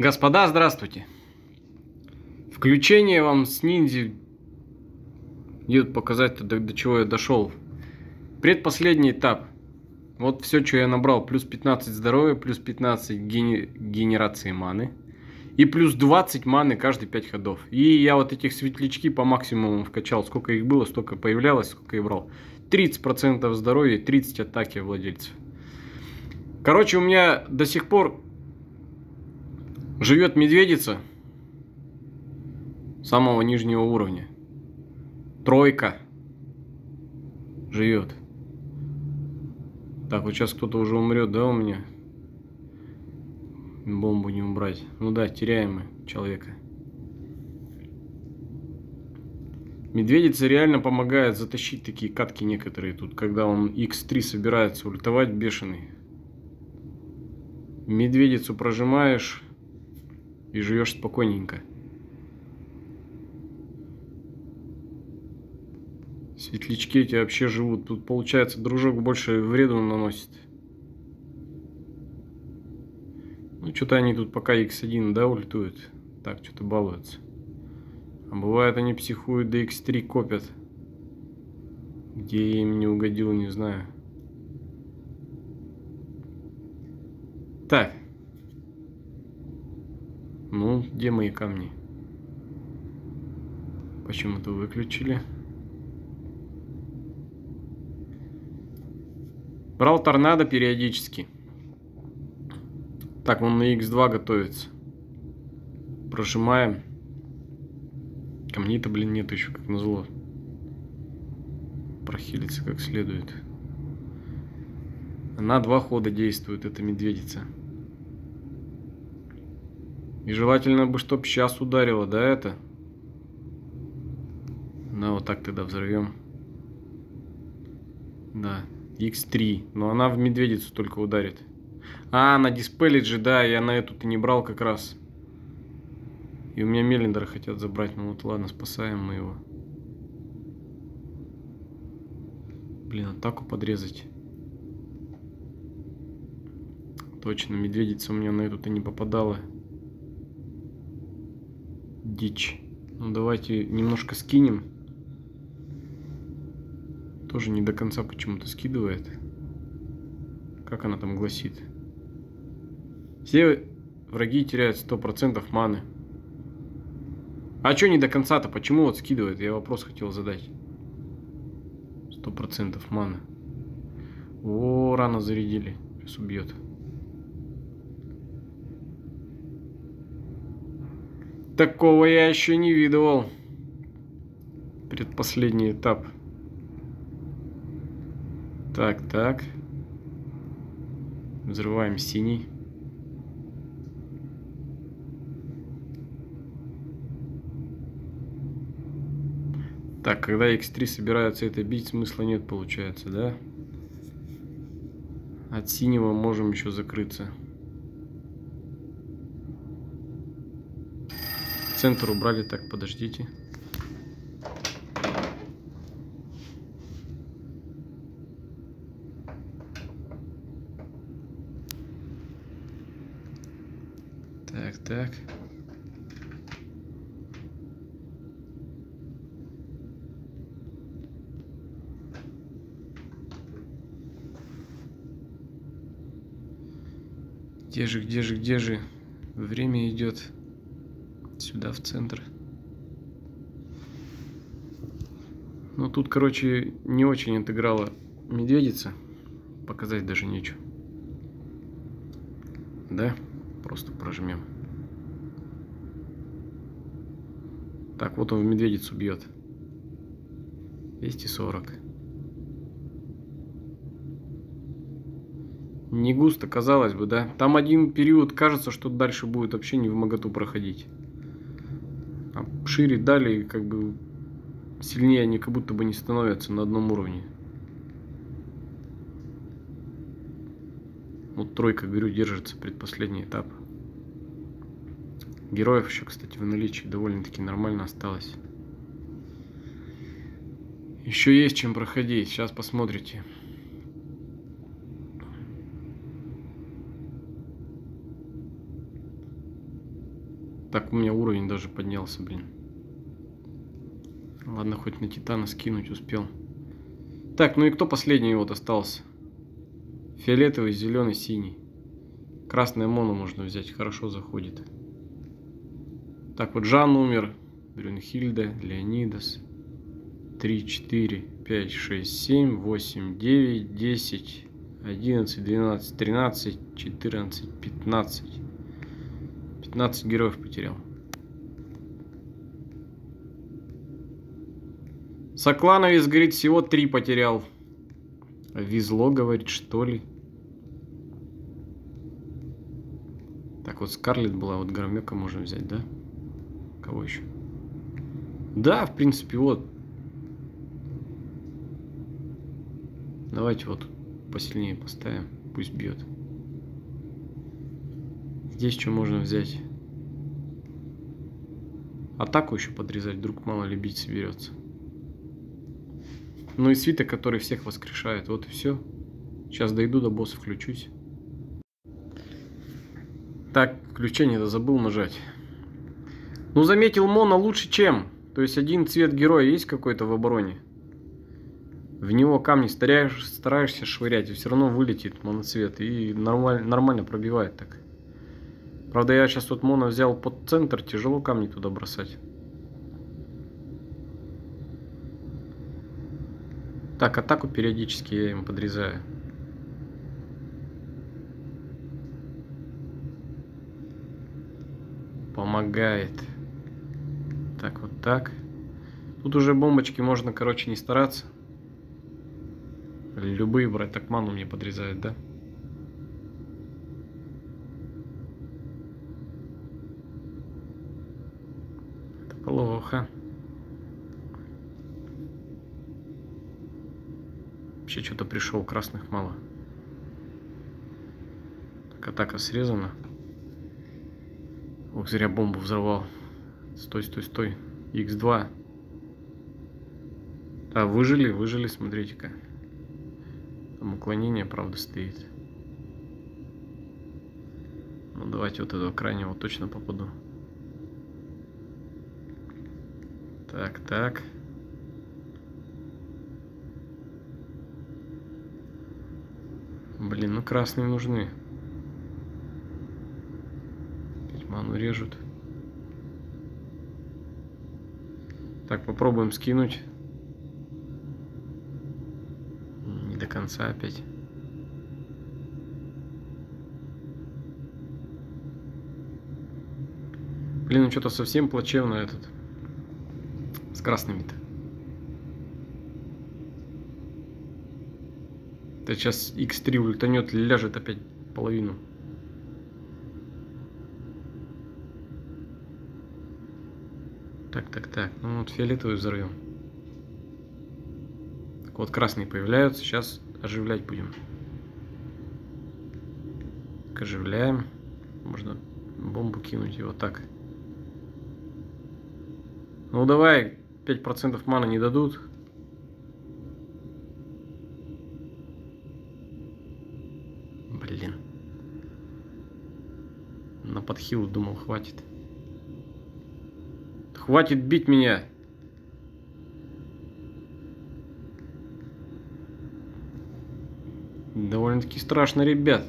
Господа, здравствуйте. Включение вам с ниндзя идет показать, до, до чего я дошел. Предпоследний этап. Вот все, что я набрал. Плюс 15 здоровья, плюс 15 гени... генерации маны. И плюс 20 маны каждые 5 ходов. И я вот этих светлячки по максимуму вкачал. Сколько их было, столько появлялось, сколько я брал. 30% здоровья, 30 атаки владельцев. Короче, у меня до сих пор живет медведица самого нижнего уровня. Тройка живет. Так, вот сейчас кто-то уже умрет, да, у меня? Бомбу не убрать. Ну да, теряем мы человека. Медведица реально помогает затащить такие катки некоторые тут, когда он x3 собирается ультовать бешеный. Медведицу прожимаешь, и живешь спокойненько. Светлячки эти вообще живут. Тут получается дружок больше вреду наносит. Ну, что-то они тут пока X1, да, ультуют. Так, что-то балуются. А бывает они психуют, до X3 копят. Где я им не угодил, не знаю. Так. Ну, где мои камни? Почему-то выключили. Брал торнадо периодически. Так, он на x2 готовится. Прожимаем. Камней-то, блин, нет еще, как назло. Прохилиться как следует. Она два хода действует, эта медведица. И желательно бы, чтоб сейчас ударило, да, это? Да, вот так тогда взорвем. Да, x3. Но она в медведицу только ударит. А, на диспелит же, да, я на эту-то не брал как раз. И у меня Меллендера хотят забрать. Ну вот ладно, спасаем мы его. Блин, атаку подрезать. Точно, медведица у меня на эту-то не попадала дичь. Ну давайте немножко скинем. Тоже не до конца почему-то скидывает. Как она там гласит? Все враги теряют 100% маны. А что не до конца-то? Почему вот скидывает? Я вопрос хотел задать. 100% маны. О, рано зарядили. Сейчас убьет. Такого я еще не видывал. Предпоследний этап. Так, так. Взрываем синий. Так, когда x3 собираются это бить, смысла нет, получается, да? От синего можем еще закрыться. Центр убрали, так, подождите. Так, так. Где же, где же, где же? Время идет сюда, в центр. Ну, тут, короче, не очень отыграла медведица. Показать даже нечего. Да? Просто прожмем. Так, вот он в медведицу бьет. 240. Не густо, казалось бы, да? Там один период кажется, что дальше будет вообще не в моготу проходить шире дали, как бы сильнее они как будто бы не становятся на одном уровне. Вот тройка, говорю, держится предпоследний этап. Героев еще, кстати, в наличии довольно-таки нормально осталось. Еще есть чем проходить, сейчас посмотрите. Так у меня уровень даже поднялся, блин. Ладно, хоть на Титана скинуть успел. Так, ну и кто последний вот остался? Фиолетовый, зеленый, синий. Красное моно можно взять, хорошо заходит. Так, вот Жан умер. Брюнхильда, Леонидас. 3, 4, 5, 6, 7, 8, 9, 10, 11, 12, 13, 14, 15. 15 героев потерял. Соклановец, говорит, всего 3 потерял. Везло, говорит, что ли? Так, вот Скарлет была, вот Громека можно взять, да? Кого еще? Да, в принципе, вот. Давайте вот посильнее поставим. Пусть бьет. Здесь что можно взять? Атаку еще подрезать, вдруг мало ли бить соберется. Ну и свиток, который всех воскрешает. Вот и все. Сейчас дойду до босса, включусь. Так, включение-то забыл нажать. Ну, заметил Мона лучше, чем. То есть один цвет героя есть какой-то в обороне. В него камни стараешь, стараешься швырять, и все равно вылетит моноцвет. И нормаль, нормально пробивает так. Правда, я сейчас вот моно взял под центр, тяжело камни туда бросать. Так, атаку периодически я им подрезаю. Помогает. Так, вот так. Тут уже бомбочки можно, короче, не стараться. Любые брать. Так ману мне подрезает, да? Это плохо. Вообще что-то пришел, красных мало. Так, атака срезана. Ох, зря бомбу взорвал. Стой, стой, стой. X2. А, выжили, выжили, смотрите-ка. Там уклонение, правда, стоит. Ну, давайте вот этого крайнего точно попаду. Так, так. Блин, ну красные нужны. Опять ману режут. Так, попробуем скинуть. Не до конца опять. Блин, ну что-то совсем плачевно этот. С красными-то. Это сейчас X3 ультанет, ляжет опять половину. Так, так, так. Ну вот фиолетовый взорвем. Так вот, красные появляются. Сейчас оживлять будем. Так, оживляем. Можно бомбу кинуть вот так. Ну давай, 5% мана не дадут. На подхил думал, хватит. Хватит бить меня. Довольно-таки страшно, ребят.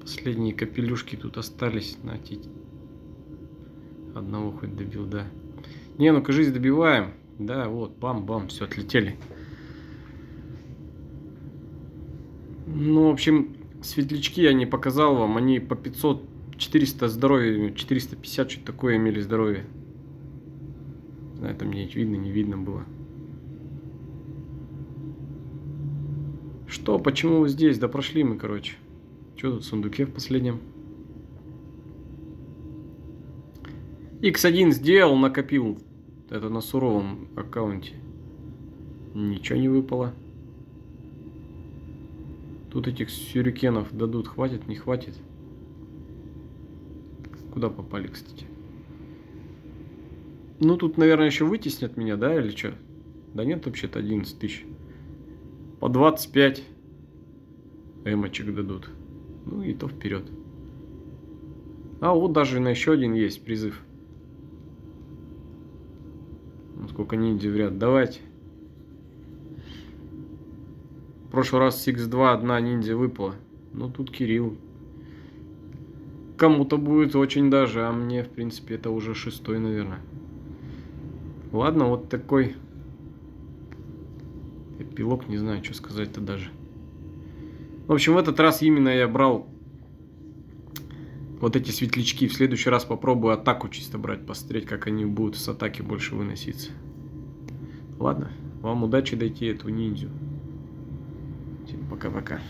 Последние капелюшки тут остались. На Одного хоть добил, да. Не, ну-ка жизнь добиваем. Да, вот, бам-бам, все, отлетели. Ну, в общем, светлячки я не показал вам. Они по 500, 400 здоровья, 450, что-то такое имели здоровье. Не знаю, там мне видно, не видно было. Что, почему вы здесь? Да прошли мы, короче. Что тут в сундуке в последнем? X1 сделал, накопил. Это на суровом аккаунте. Ничего не выпало. Тут этих сюрикенов дадут. Хватит, не хватит? Куда попали, кстати? Ну, тут, наверное, еще вытеснят меня, да, или что? Да нет, вообще-то 11 тысяч. По 25 эмочек дадут. Ну и то вперед. А вот даже на еще один есть призыв. Ну, сколько ниндзя в ряд. Давайте. В прошлый раз с X2 одна ниндзя выпала. Ну тут Кирилл. Кому-то будет очень даже, а мне, в принципе, это уже шестой, наверное. Ладно, вот такой эпилог, не знаю, что сказать-то даже. В общем, в этот раз именно я брал вот эти светлячки. В следующий раз попробую атаку чисто брать, посмотреть, как они будут с атаки больше выноситься. Ладно, вам удачи дойти эту ниндзю. Всем пока-пока.